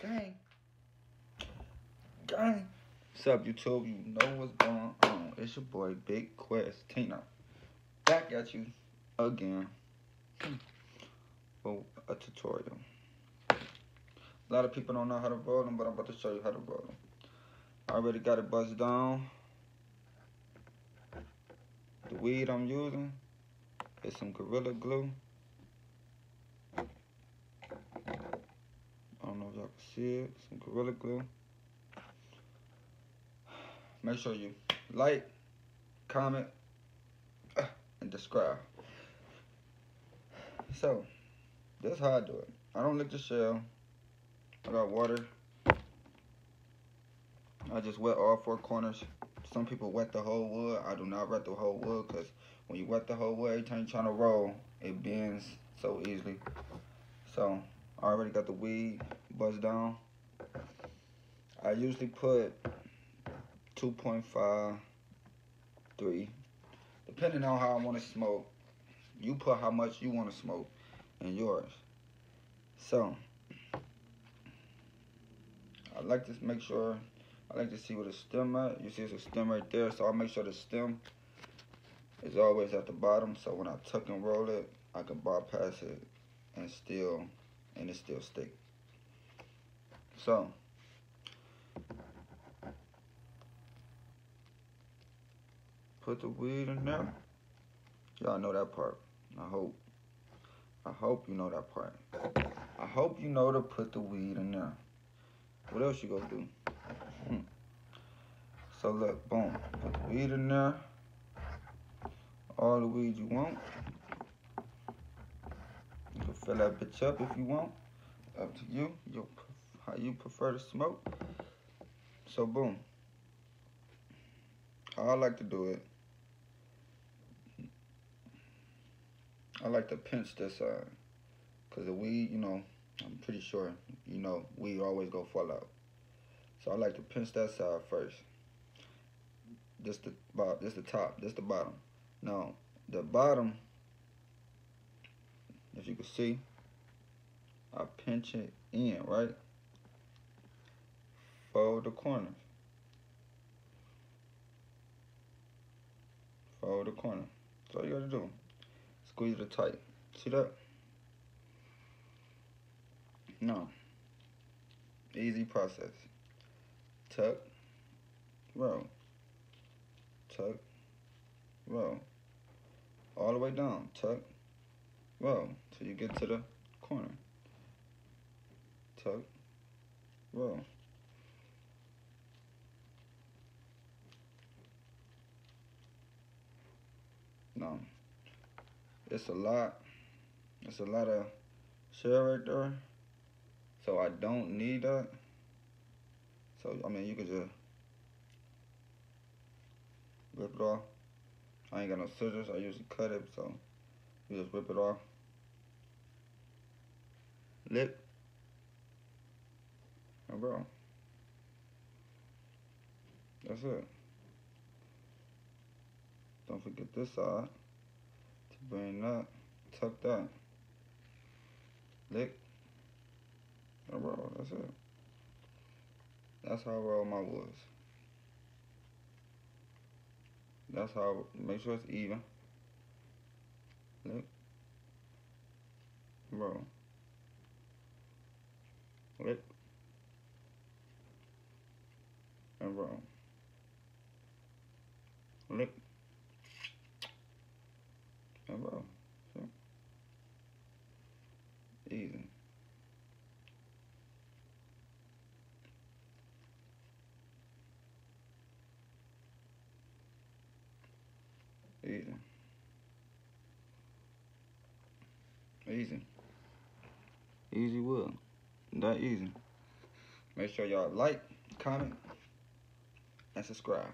Gang. Gang. What's up, YouTube? You know what's going on. It's your boy, Big Quezz Tino. Back at you again for a tutorial. A lot of people don't know how to roll them, but I'm about to show you how to roll them. I already got it buzzed down. The weed I'm using is some Gorilla Glue. I don't know if y'all can see it. Some Gorilla Glue. Make sure you like, comment, and subscribe. So, that's how I do it. I don't lick the shell. I got water. I just wet all four corners. Some people wet the whole wood. I do not wet the whole wood because when you wet the whole wood, every time you're trying to roll, it bends so easily. So I already got the weed buzzed down. I usually put 2.5, 3, depending on how I want to smoke. You put how much you want to smoke in yours. So I like to make sure I like to see where the stem at. You see it's a stem right there, so I'll make sure the stem is always at the bottom. So when I tuck and roll it, I can bypass it and still, and it still stick. So, put the weed in there. Y'all know that part. I hope. I hope you know that part. I hope you know to put the weed in there. What else you gonna do? Hmm. So look, boom. Put the weed in there. All the weed you want. Fill that bitch up if you want. Up to you. you how you prefer to smoke. So boom. How I like to do it. I like to pinch this side. Cause the weed, you know, I'm pretty sure, you know, weed always go fall out. So I like to pinch that side first. This the this the top, this the bottom. Now, the bottom, if you can see, I pinch it in, right? Fold the corners. Fold the corner. That's all you gotta do. Squeeze it tight. See that? No. Easy process. Tuck, roll. Tuck, roll. All the way down. Tuck, roll. Till you get to the corner. Tuck, roll. No. It's a lot. It's a lot of shell right there. So I don't need that. So, I mean, you could just rip it off. I ain't got no scissors. I usually cut it, so you just rip it off. Lip. And bro. That's it. Don't forget this side to bring that, tuck that. Lick. And bro, that's it. That's how I roll my woods. That's how, make sure it's even. Look. Roll. Lick. And roll. Lick. And roll. See? Easy. Easy. Easy. Easy wood. That easy. Make sure y'all like, comment, and subscribe.